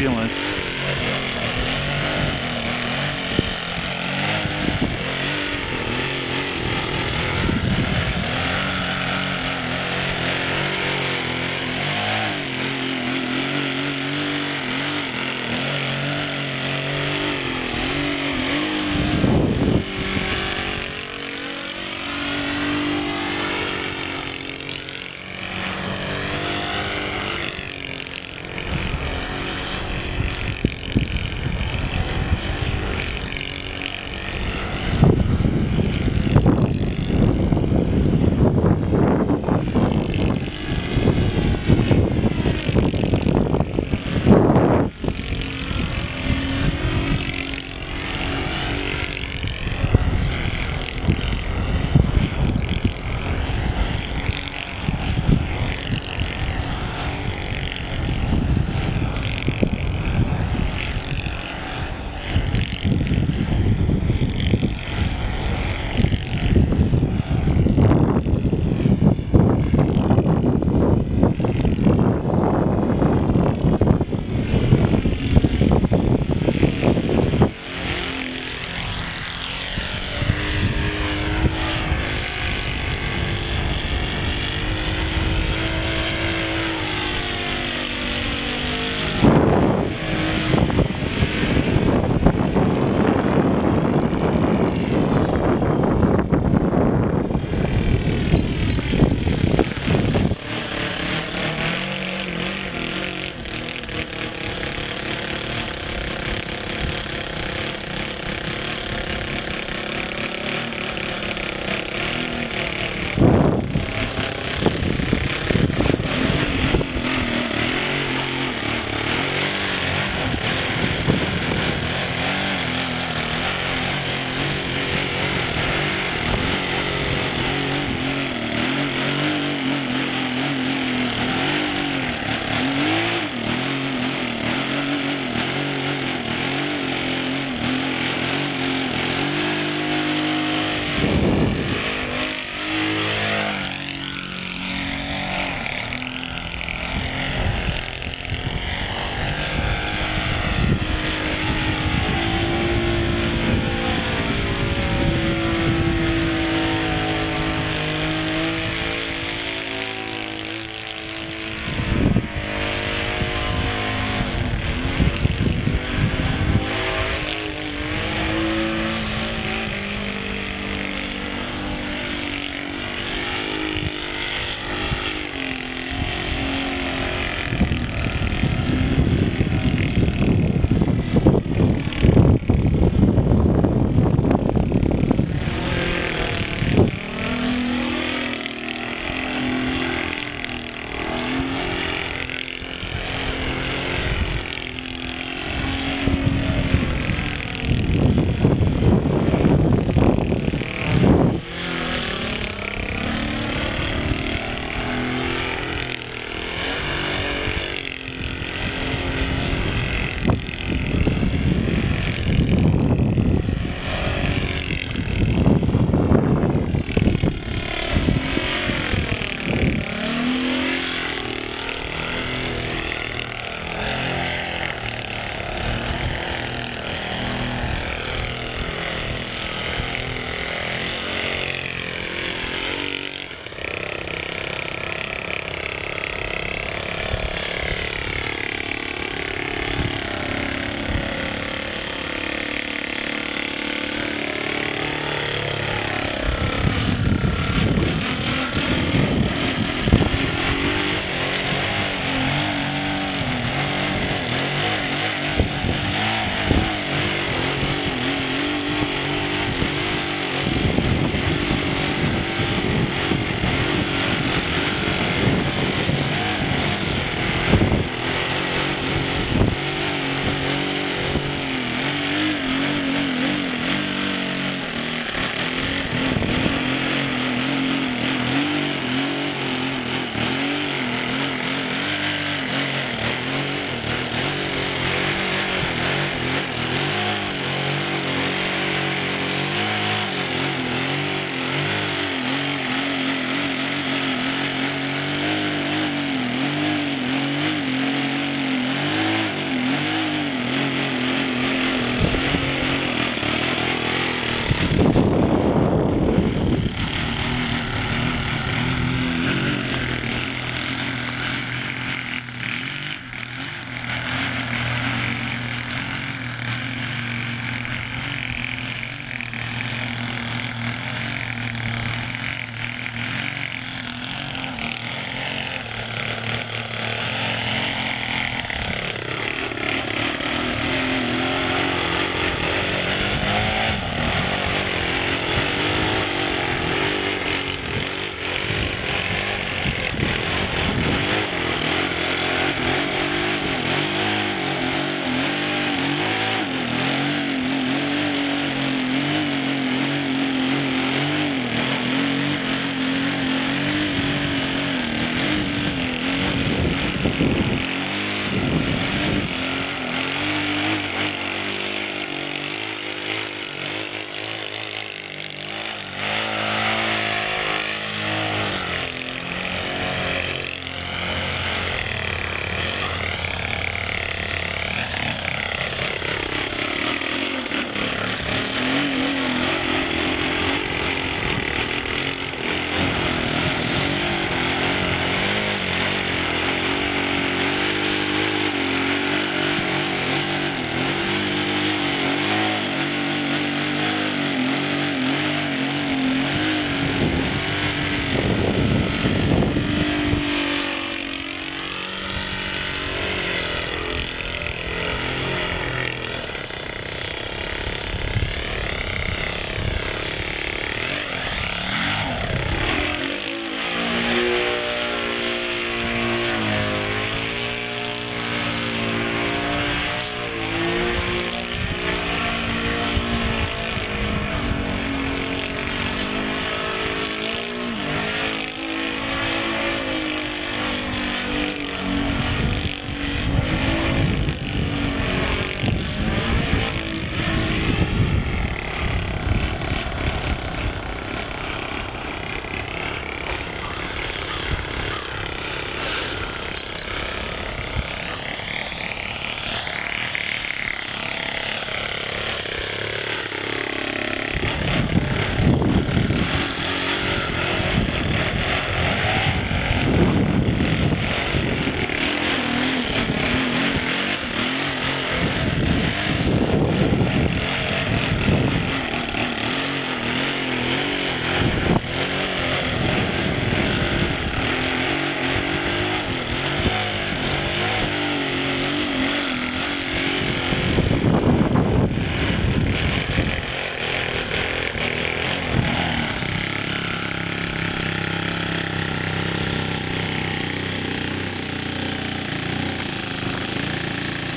turbulence.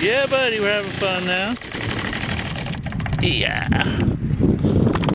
Yeah, buddy, we're having fun now. Yeah.